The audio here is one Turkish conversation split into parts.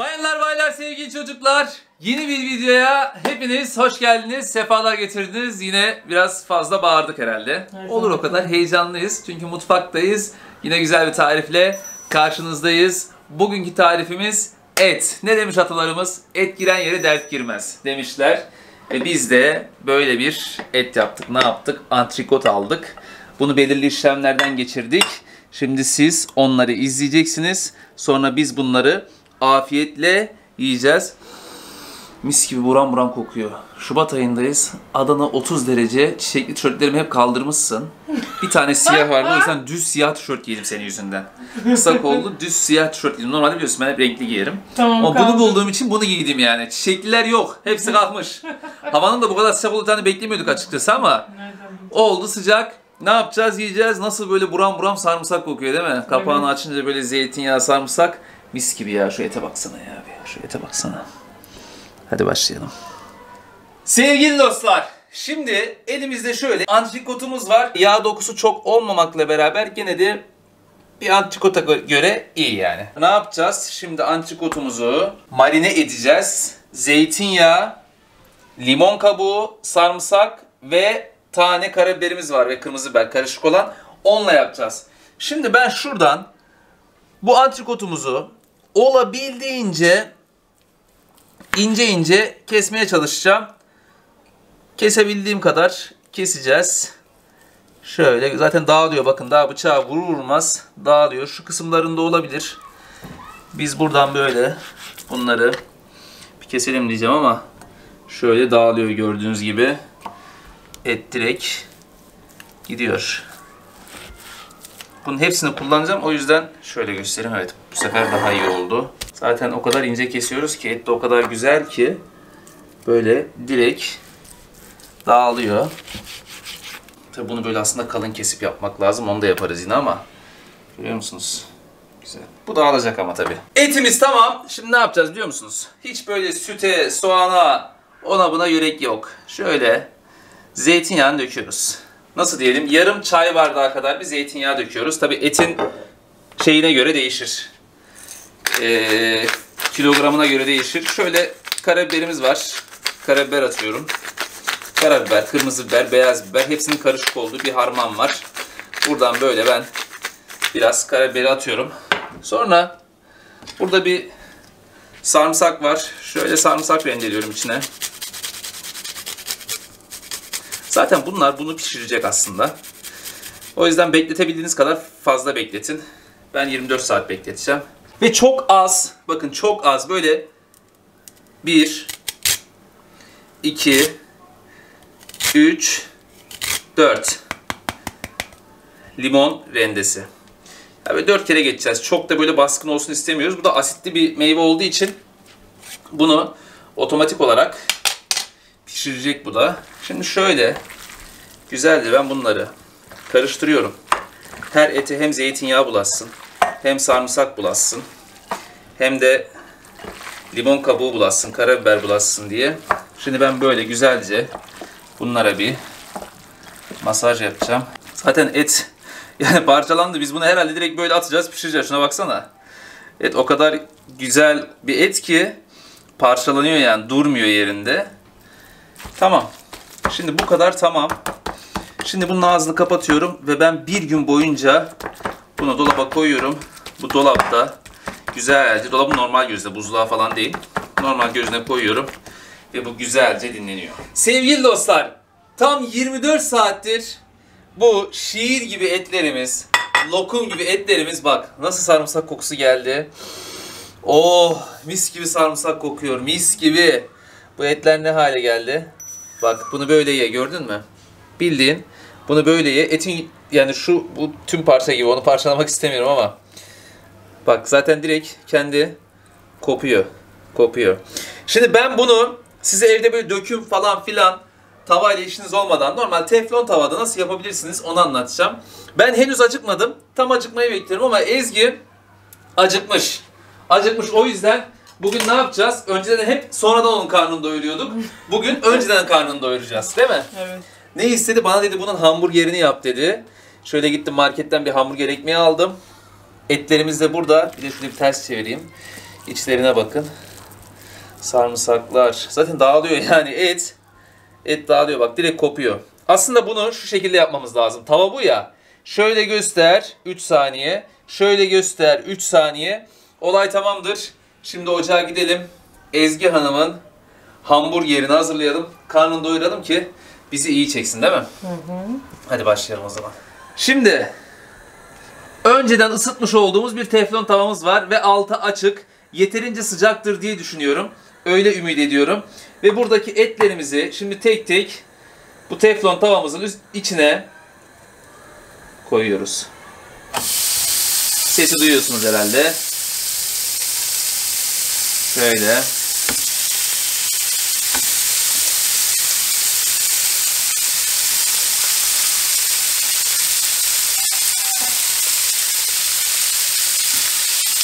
Bayanlar baylar sevgili çocuklar. Yeni bir videoya hepiniz hoş geldiniz sefalar getirdiniz. Yine biraz fazla bağırdık herhalde. Her olur o kadar heyecanlıyız. Çünkü mutfaktayız. Yine güzel bir tarifle karşınızdayız. Bugünkü tarifimiz et. Ne demiş atalarımız? Et giren yere dert girmez demişler. Ve biz de böyle bir et yaptık. Ne yaptık? Antrikot aldık. Bunu belirli işlemlerden geçirdik. Şimdi siz onları izleyeceksiniz. Sonra biz bunları afiyetle yiyeceğiz. Mis gibi buram buram kokuyor. Şubat ayındayız. Adana 30 derece. Çiçekli tişörtlerimi hep kaldırmışsın. Bir tane siyah vardı. O yüzden düz siyah tişört giydim senin yüzünden. Kısa kollu düz siyah tişört giydim. Normalde biliyorsun ben hep renkli giyerim. Tamam Ama bunu bulduğum için bunu giydim yani. Çiçekliler yok. Hepsi kalkmış. Havanın da bu kadar sıcak olacağını beklemiyorduk açıkçası ama oldu sıcak. Ne yapacağız yiyeceğiz. Nasıl böyle buram buram sarımsak kokuyor değil mi? Kapağını Evet. açınca böyle zeytinyağı sarımsak. Mis gibi ya. Şu ete baksana ya. Şu ete baksana. Hadi başlayalım. Sevgili dostlar. Şimdi elimizde şöyle antrikotumuz var. Yağ dokusu çok olmamakla beraber gene de bir antrikota gö- göre iyi yani. Ne yapacağız? Şimdi antrikotumuzu marine edeceğiz. Zeytinyağı, limon kabuğu, sarımsak ve tane karabiberimiz var ve kırmızı biber karışık olan. Onunla yapacağız. Şimdi ben şuradan bu antrikotumuzu olabildiğince ince ince kesmeye çalışacağım. Kesebildiğim kadar keseceğiz. Şöyle zaten dağılıyor bakın daha bıçağı vurur vurmaz dağılıyor. Şu kısımlarında olabilir. Biz buradan böyle bunları bir keselim diyeceğim ama şöyle dağılıyor gördüğünüz gibi. Et direkt gidiyor. Bunun hepsini kullanacağım. O yüzden şöyle göstereyim. Evet bu sefer daha iyi oldu. Zaten o kadar ince kesiyoruz ki et de o kadar güzel ki böyle direkt dağılıyor. Tabi bunu böyle aslında kalın kesip yapmak lazım. Onu da yaparız yine ama görüyor musunuz? Güzel. Bu dağılacak ama tabi. Etimiz tamam. Şimdi ne yapacağız biliyor musunuz? Hiç böyle süte, soğana, ona buna yörek yok. Şöyle zeytinyağını döküyoruz. Nasıl diyelim? Yarım çay bardağı kadar bir zeytinyağı döküyoruz. Tabi etin şeyine göre değişir. Ee, kilogramına göre değişir. Şöyle karabiberimiz var. Karabiber atıyorum. Karabiber, kırmızı biber, beyaz biber hepsinin karışık olduğu bir harman var. Buradan böyle ben biraz karabiberi atıyorum. Sonra burada bir sarımsak var. Şöyle sarımsak rendeliyorum içine. Zaten bunlar bunu pişirecek aslında. O yüzden bekletebildiğiniz kadar fazla bekletin. Ben 24 saat bekleteceğim. Ve çok az, bakın çok az böyle 1 2 3 4 limon rendesi. Ya böyle 4 kere geçeceğiz. Çok da böyle baskın olsun istemiyoruz. Bu da asitli bir meyve olduğu için bunu otomatik olarak pişirecek bu da. Şimdi şöyle güzelce ben bunları karıştırıyorum. Her ete hem zeytinyağı bulaşsın, hem sarımsak bulaşsın, hem de limon kabuğu bulaşsın, karabiber bulaşsın diye. Şimdi ben böyle güzelce bunlara bir masaj yapacağım. Zaten et yani parçalandı. Biz bunu herhalde direkt böyle atacağız, pişireceğiz. Şuna baksana. Et o kadar güzel bir et ki parçalanıyor yani durmuyor yerinde. Tamam. Şimdi bu kadar tamam. Şimdi bunun ağzını kapatıyorum ve ben bir gün boyunca bunu dolaba koyuyorum. Bu dolapta güzelce, dolabın normal gözde, buzluğa falan değil. Normal gözüne koyuyorum ve bu güzelce dinleniyor. Sevgili dostlar, tam 24 saattir bu şiir gibi etlerimiz, lokum gibi etlerimiz bak nasıl sarımsak kokusu geldi. Oh mis gibi sarımsak kokuyor mis gibi. Bu etler ne hale geldi? Bak bunu böyle ye gördün mü? Bildiğin bunu böyle ye. Etin yani şu bu tüm parça gibi onu parçalamak istemiyorum ama. Bak zaten direkt kendi kopuyor. Kopuyor. Şimdi ben bunu size evde böyle döküm falan filan tavayla işiniz olmadan normal teflon tavada nasıl yapabilirsiniz onu anlatacağım. Ben henüz acıkmadım. Tam acıkmayı bekliyorum ama Ezgi acıkmış. Acıkmış o yüzden bugün ne yapacağız? Önceden hep sonradan onun karnını doyuruyorduk. Bugün önceden karnını doyuracağız değil mi? Evet. Ne istedi? Bana dedi bunun hamburgerini yap dedi. Şöyle gittim marketten bir hamburger ekmeği aldım. Etlerimiz de burada. Bir de şöyle bir ters çevireyim. İçlerine bakın. Sarımsaklar. Zaten dağılıyor yani et. Et dağılıyor bak direkt kopuyor. Aslında bunu şu şekilde yapmamız lazım. Tava bu ya. Şöyle göster 3 saniye. Şöyle göster 3 saniye. Olay tamamdır. Şimdi ocağa gidelim. Ezgi Hanım'ın hamburgerini hazırlayalım. Karnını doyuralım ki bizi iyi çeksin değil mi? Hadi başlayalım o zaman. Şimdi önceden ısıtmış olduğumuz bir teflon tavamız var ve altı açık. Yeterince sıcaktır diye düşünüyorum. Öyle ümit ediyorum. Ve buradaki etlerimizi şimdi tek tek bu teflon tavamızın içine koyuyoruz. Sesi duyuyorsunuz herhalde. Şöyle.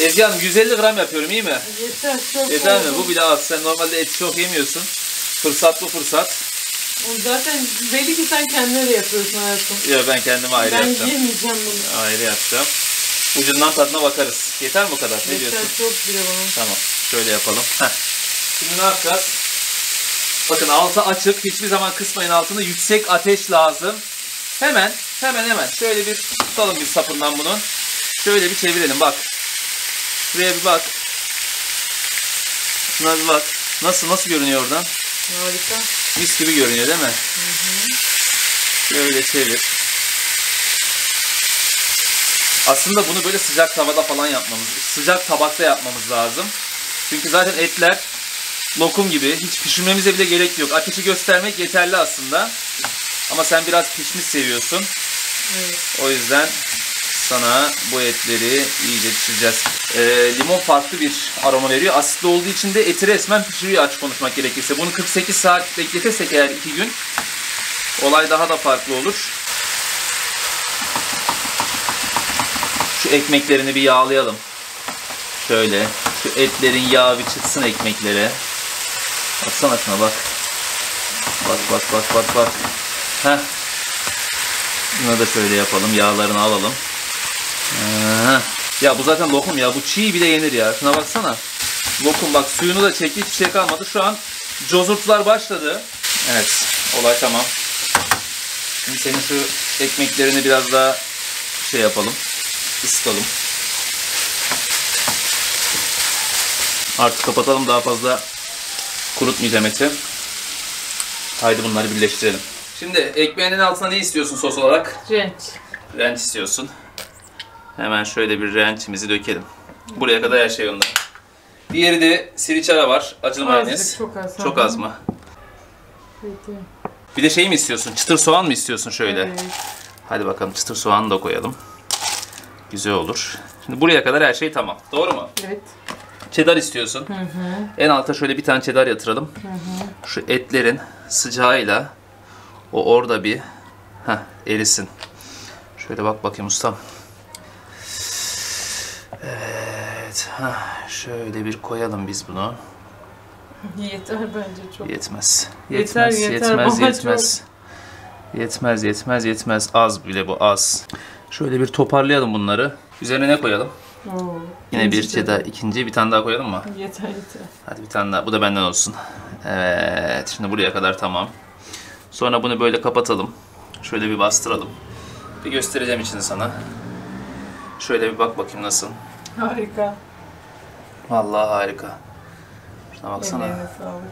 Ezgi Hanım 150 gram yapıyorum iyi mi? Yeter çok Yeter mi? Bu bile az. Sen normalde et çok yemiyorsun. Fırsat bu fırsat. Zaten belli ki sen kendine de yapıyorsun hayatım. Ya ben kendime ayrı ben yapacağım. yemeyeceğim bunu. Ayrı yapacağım. Ucundan tadına bakarız. Yeter mi bu kadar? Ne Yeter diyorsun? çok bile bana. Tamam. Şöyle yapalım. Heh. Şimdi ne yapacağız? Bakın altı açık. Hiçbir zaman kısmayın altını. Yüksek ateş lazım. Hemen, hemen hemen. Şöyle bir tutalım bir sapından bunun. Şöyle bir çevirelim bak. Şuraya bir bak. Şuna bir bak. Nasıl, nasıl görünüyor oradan? Harika. Mis gibi görünüyor değil mi? Şöyle çevir. Aslında bunu böyle sıcak tavada falan yapmamız, sıcak tabakta yapmamız lazım. Çünkü zaten etler lokum gibi hiç pişirmemize bile gerek yok. Ateşi göstermek yeterli aslında. Ama sen biraz pişmiş seviyorsun. Evet. O yüzden sana bu etleri iyice pişireceğiz. Ee, limon farklı bir aroma veriyor. Asitli olduğu için de eti resmen pişiriyor açık konuşmak gerekirse. Bunu 48 saat bekletirsek eğer 2 gün olay daha da farklı olur. Şu ekmeklerini bir yağlayalım. Şöyle. Şu etlerin yağı bir çıksın ekmeklere. Baksana şuna bak. Bak bak bak bak bak. Heh. Bunu da şöyle yapalım. Yağlarını alalım. Aha. Ya bu zaten lokum ya. Bu çiğ bile yenir ya. Şuna baksana. Lokum bak suyunu da çekti. Hiçbir şey kalmadı. Şu an cozurtlar başladı. Evet. Olay tamam. Şimdi senin şu ekmeklerini biraz daha şey yapalım. ısıtalım. Artık kapatalım. Daha fazla kurutmayacağım eti. Haydi bunları birleştirelim. Şimdi ekmeğinin altına ne istiyorsun sos olarak? Renç. Renç istiyorsun. Hemen şöyle bir rençimizi dökelim. Buraya kadar her şey yolunda. Diğeri de siriçara var. Acılı mayonez. Çok az. Çok az mı? Peki. Bir de şey mi istiyorsun? Çıtır soğan mı istiyorsun şöyle? Evet. Hadi bakalım çıtır soğanı da koyalım. Güzel olur. Şimdi buraya kadar her şey tamam. Doğru mu? Evet. Cheddar istiyorsun. En alta şöyle bir tane cheddar yatıralım. Şu etlerin sıcağıyla o orada bir heh, erisin. Şöyle bak bakayım ustam. Evet. heh, şöyle bir koyalım biz bunu. Yeter bence çok. Yetmez. Yetmez, yeter. yetmez, Bana yetmez. Yetmez, yetmez, yetmez. Az bile bu az. Şöyle bir toparlayalım bunları. Üzerine ne koyalım? Oo. Yine bir de. cheddar, ikinci bir tane daha koyalım mı? Yeter yeter. Hadi bir tane daha. Bu da benden olsun. Evet. Şimdi buraya kadar tamam. Sonra bunu böyle kapatalım. Şöyle bir bastıralım. Bir göstereceğim içini sana. Şöyle bir bak bakayım nasıl. Harika. Vallahi harika. Şuna baksana.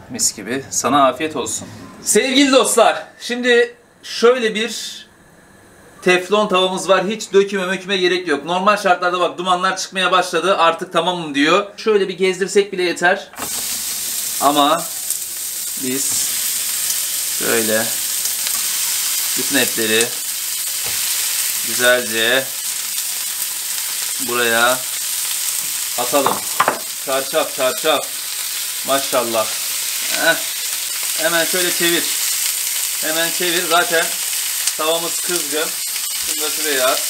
Mis gibi. Sana afiyet olsun. Sevgili dostlar, şimdi şöyle bir teflon tavamız var. Hiç döküme möküme gerek yok. Normal şartlarda bak dumanlar çıkmaya başladı. Artık tamamım diyor. Şöyle bir gezdirsek bile yeter. Ama biz şöyle bütün etleri güzelce buraya atalım. Çarşaf çarşaf. Maşallah. Heh. Hemen şöyle çevir. Hemen çevir. Zaten tavamız kızgın. Şuraya at.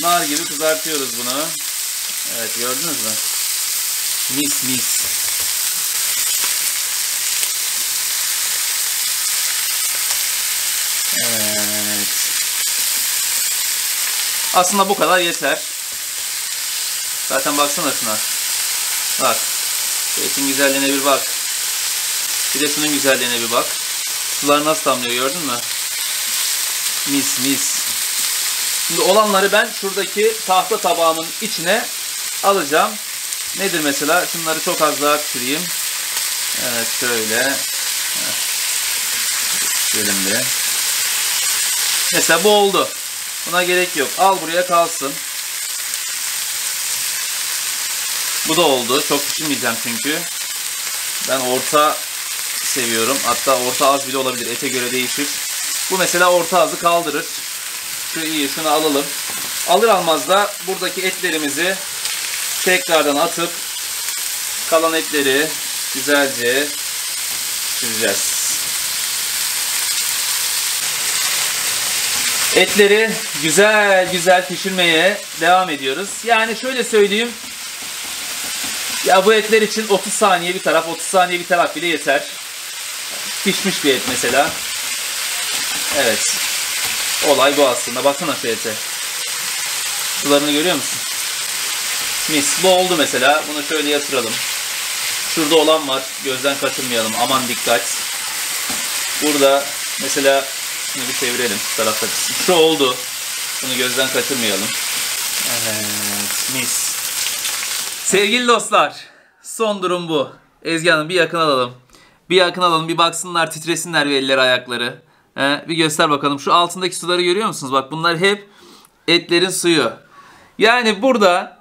Nar gibi kızartıyoruz bunu. Evet gördünüz mü? Mis mis. Evet. Aslında bu kadar yeter. Zaten baksana şuna. Bak. Şu etin güzelliğine bir bak. Bir de şunun güzelliğine bir bak. Sular nasıl damlıyor gördün mü? Mis mis. Şimdi olanları ben şuradaki tahta tabağımın içine alacağım. Nedir mesela? Şunları çok az daha pişireyim. Evet şöyle. Heh. Şöyle Mesela bu oldu. Buna gerek yok. Al buraya kalsın. Bu da oldu. Çok pişirmeyeceğim çünkü. Ben orta seviyorum. Hatta orta az bile olabilir. Ete göre değişir. Bu mesela orta azı kaldırır. Şu iyi. Şunu alalım. Alır almaz da buradaki etlerimizi tekrardan atıp kalan etleri güzelce pişireceğiz. Etleri güzel güzel pişirmeye devam ediyoruz. Yani şöyle söyleyeyim. Ya bu etler için 30 saniye bir taraf, 30 saniye bir taraf bile yeter. Pişmiş bir et mesela. Evet. Olay bu aslında. Baksana ete. Sularını görüyor musun? Mis. Bu oldu mesela. Bunu şöyle yatıralım. Şurada olan var. Gözden kaçırmayalım. Aman dikkat. Burada mesela şunu bir çevirelim. Şu tarafta. Şu oldu. Bunu gözden kaçırmayalım. Evet. Mis. Sevgili dostlar. Son durum bu. Ezgi Hanım bir yakın alalım. Bir yakın alalım. Bir baksınlar titresinler bir elleri ayakları. He, bir göster bakalım. Şu altındaki suları görüyor musunuz? Bak bunlar hep etlerin suyu. Yani burada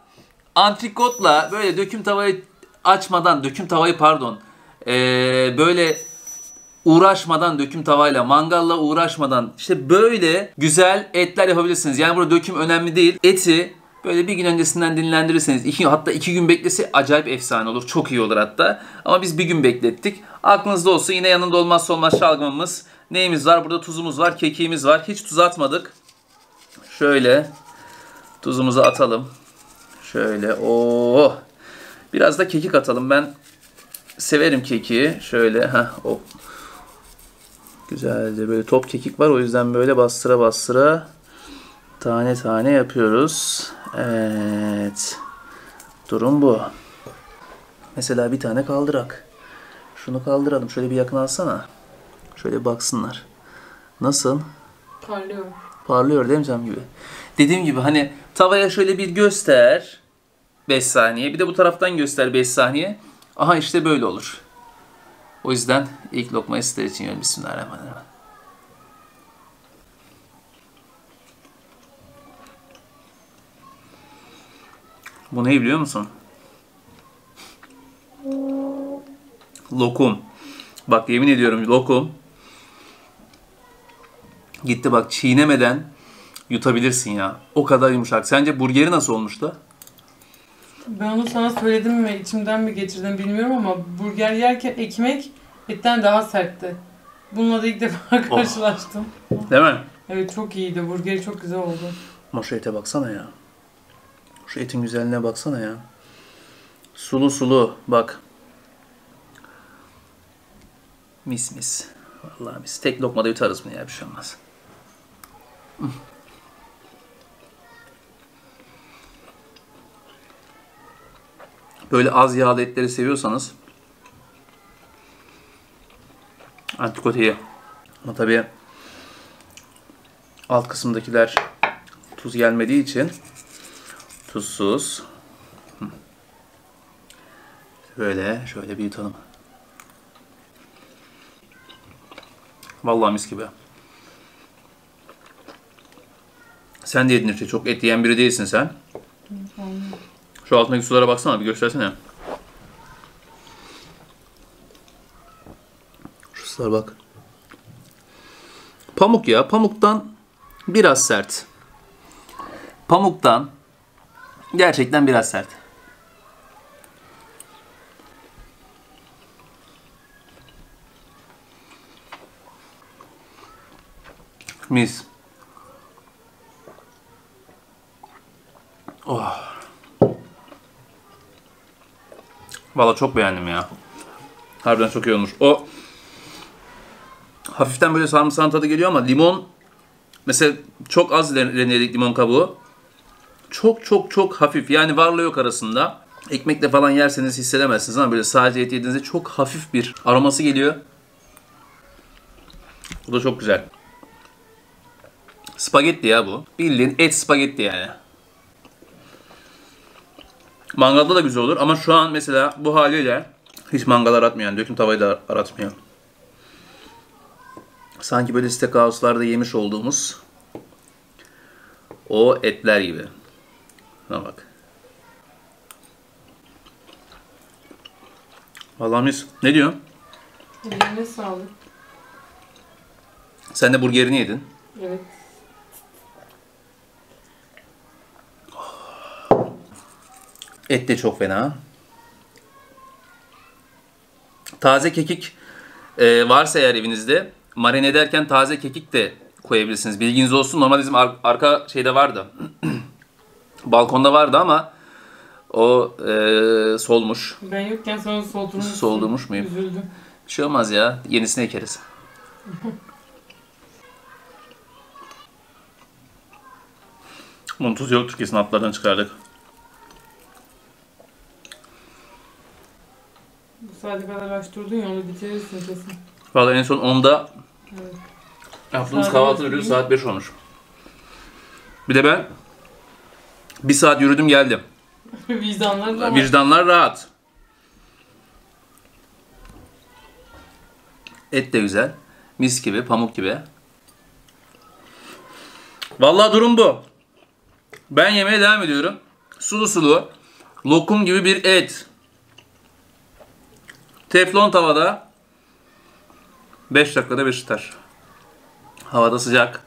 antrikotla böyle döküm tavayı açmadan, döküm tavayı pardon, ee, böyle uğraşmadan döküm tavayla, mangalla uğraşmadan işte böyle güzel etler yapabilirsiniz. Yani burada döküm önemli değil. Eti böyle bir gün öncesinden dinlendirirseniz, iki, hatta iki gün beklese acayip efsane olur. Çok iyi olur hatta. Ama biz bir gün beklettik. Aklınızda olsun yine yanında olmazsa olmaz şalgamımız. Neyimiz var? Burada tuzumuz var, kekiğimiz var. Hiç tuz atmadık. Şöyle tuzumuzu atalım. Şöyle. Oo. Biraz da kekik atalım. Ben severim kekiği. Şöyle. ha o. Güzelce böyle top kekik var. O yüzden böyle bastıra bastıra tane tane yapıyoruz. Evet. Durum bu. Mesela bir tane kaldırak. Şunu kaldıralım. Şöyle bir yakın alsana. Şöyle baksınlar. Nasıl? Parlıyor. Parlıyor değil mi cam gibi? Dediğim gibi hani tavaya şöyle bir göster 5 saniye. Bir de bu taraftan göster 5 saniye. Aha işte böyle olur. O yüzden ilk lokmayı sizler için yiyorum. Bismillahirrahmanirrahim. Bu ne biliyor musun? Lokum. Bak yemin ediyorum lokum. Gitti bak çiğnemeden yutabilirsin ya. O kadar yumuşak. Sence burgeri nasıl olmuştu? Ben onu sana söyledim mi, içimden mi geçirdim bilmiyorum ama burger yerken ekmek etten daha sertti. Bununla da ilk defa karşılaştım. Değil mi? Evet çok iyiydi. Burgeri çok güzel oldu. Ama şu ete baksana ya. Şu etin güzelliğine baksana ya. Sulu sulu bak. Mis mis. Vallahi mis. Tek lokmada yutarız bunu ya bir şey olmaz. Böyle az yağlı etleri seviyorsanız antikot iyi. Ama tabii alt kısımdakiler tuz gelmediği için tuzsuz. Şöyle, şöyle bir yutalım. Vallahi mis gibi. Sen de yedin işte. Çok et yiyen biri değilsin sen. Şu altındaki sulara baksana bir göstersene. Şu sulara bak. Pamuk ya. Pamuktan biraz sert. Pamuktan gerçekten biraz sert. Mis. Valla çok beğendim ya. Harbiden çok iyi olmuş. O hafiften böyle sarımsağın tadı geliyor ama limon mesela çok az rendeledik limon kabuğu. Çok çok çok hafif yani varla yok arasında. Ekmekle falan yerseniz hissedemezsiniz ama böyle sadece et yediğinizde çok hafif bir aroması geliyor. Bu da çok güzel. Spagetti ya bu. Bildiğin et spagetti yani. Mangalda da güzel olur ama şu an mesela bu haliyle hiç mangal aratmıyor yani. Döküm tavayı da aratmıyor. Sanki böyle steakhouse'larda yemiş olduğumuz o etler gibi. Buna bak. Vallahi mis. Ne diyorsun? Ellerine sağlık. Sen de burgerini yedin. Evet. Et de çok fena. Taze kekik e, varsa eğer evinizde marine ederken taze kekik de koyabilirsiniz. Bilginiz olsun. Normal bizim ar- arka şeyde vardı. Balkonda vardı ama o e, solmuş. Ben yokken sonra soldurmuş. Soldurmuş muyum? Üzüldüm. Bir şey olmaz ya. Yenisini ekeriz. Bunun tuzu yoktur kesin atlardan çıkardık. Bu saate kadar açtırdın ya onu bitirirsin kesin. Vallahi en son 10'da Evet. yaptığımız Saat kahvaltı değil. saat 5 olmuş. Bir de ben bir saat yürüdüm geldim. Vicdanlar da var. Vicdanlar rahat. Et de güzel. Mis gibi, pamuk gibi. Vallahi durum bu. Ben yemeye devam ediyorum. Sulu sulu, lokum gibi bir et. Teflon tavada 5 dakikada bir tutar. Havada sıcak.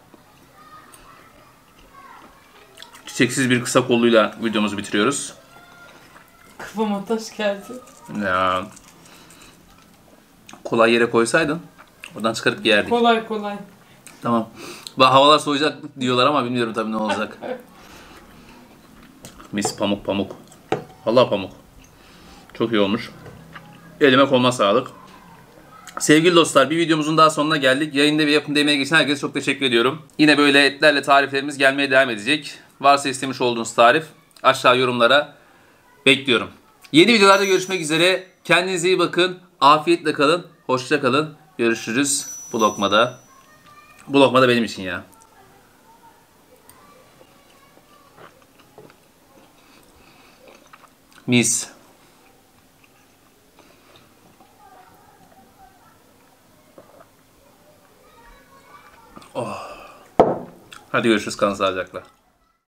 Çiçeksiz bir kısa kolluyla videomuzu bitiriyoruz. Kafama taş geldi. Ya. Kolay yere koysaydın oradan çıkarıp yerdik. Kolay kolay. Tamam. Havalar soğuyacak diyorlar ama bilmiyorum tabii ne olacak. Mis pamuk pamuk. Allah pamuk. Çok iyi olmuş. Elime kolma sağlık. Sevgili dostlar bir videomuzun daha sonuna geldik. Yayında ve yapımda emeği geçen herkese çok teşekkür ediyorum. Yine böyle etlerle tariflerimiz gelmeye devam edecek. Varsa istemiş olduğunuz tarif aşağı yorumlara bekliyorum. Yeni videolarda görüşmek üzere. Kendinize iyi bakın. Afiyetle kalın. Hoşça kalın. Görüşürüz bu lokmada. Bu lokma da benim için ya. Mis. Oh. Hadi görüşürüz kan sağlıcakla.